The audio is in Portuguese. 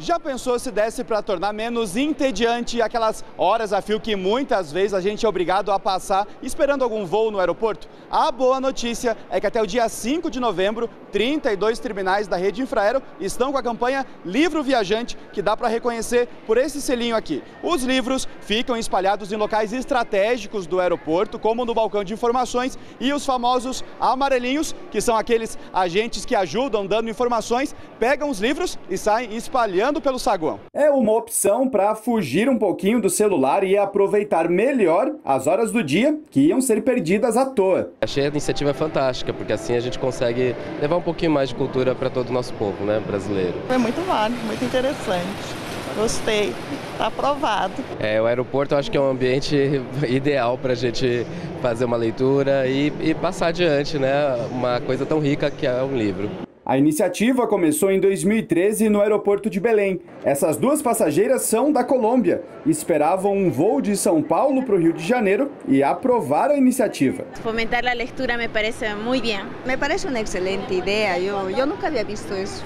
Já pensou se desse para tornar menos entediante aquelas horas a fio que muitas vezes a gente é obrigado a passar esperando algum voo no aeroporto? A boa notícia é que até o dia 5 de novembro, 32 terminais da rede Infraero estão com a campanha Livro Viajante, que dá para reconhecer por esse selinho aqui. Os livros ficam espalhados em locais estratégicos do aeroporto, como no balcão de informações, e os famosos amarelinhos, que são aqueles agentes que ajudam dando informações, pegam os livros e saem espalhando pelo saguão. É uma opção para fugir um pouquinho do celular e aproveitar melhor as horas do dia que iam ser perdidas à toa. Achei a iniciativa fantástica, porque assim a gente consegue levar um pouquinho mais de cultura para todo o nosso povo né, brasileiro. É muito válido, muito interessante. Gostei, está aprovado. É, o aeroporto eu acho que é um ambiente ideal para a gente fazer uma leitura e, e passar adiante né, uma coisa tão rica que é um livro. A iniciativa começou em 2013 no aeroporto de Belém. Essas duas passageiras são da Colômbia. Esperavam um voo de São Paulo para o Rio de Janeiro e aprovaram a iniciativa. Fomentar a leitura me parece muito bem. Me parece uma excelente ideia. Eu, eu nunca havia visto isso.